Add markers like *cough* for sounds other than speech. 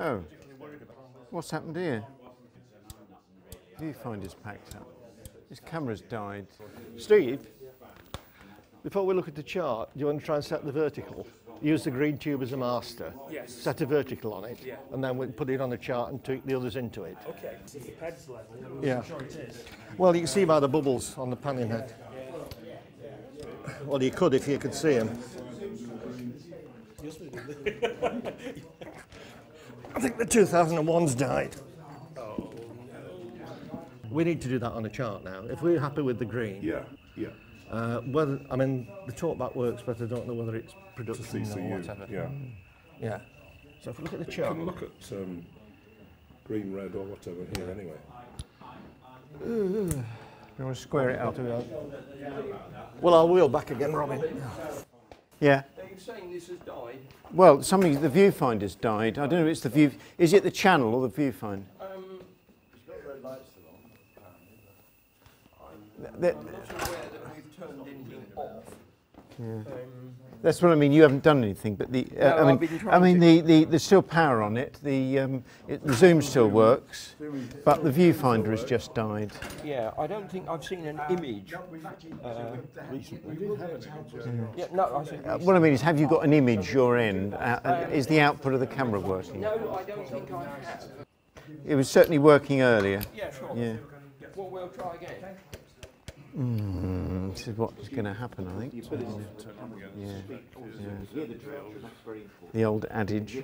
Oh, what's happened here? Viewfinder's packed up. His camera's died. Steve, before we look at the chart, do you want to try and set the vertical? Use the green tube as a master. Yes. Set a vertical on it. Yeah. And then we put it on the chart and tweak the others into it. Okay. If the pad's level, Yeah. I'm sure it is. Well, you can see by the bubbles on the panning head. Well, you could if you could see them. *laughs* I think the 2001's died. We need to do that on a chart now. If we're happy with the green, Yeah, yeah. uh, whether I mean the talkback works, but I don't know whether it's To production or CCU. whatever. Yeah. Yeah. So if we look at the chart, Can look at um, green, red, or whatever here anyway. You want to square it out? well, I'll wheel back again, Robin. Yeah. Are you saying this has died? Well, something, the viewfinder's died. I don't know if it's the view, is it the channel or the viewfinder? Um, That- I'm not aware that we've turned anything off. Um, That's what I mean. You haven't done anything, but the uh, No, I mean, I mean the, the there's still power on it. The um, it, the zoom still works, but the viewfinder has just died. yeah, I don't think I've seen an image uh, recently. Yeah, no, I think Uh, what I mean is, have you got an image your end? Uh, uh, is the output of the camera working? no, I don't think I have. It was certainly working earlier. Yeah, sure. Yeah. Well, we'll try again. Mm, this is what's going to happen, I think. Yeah. yeah. The old adage.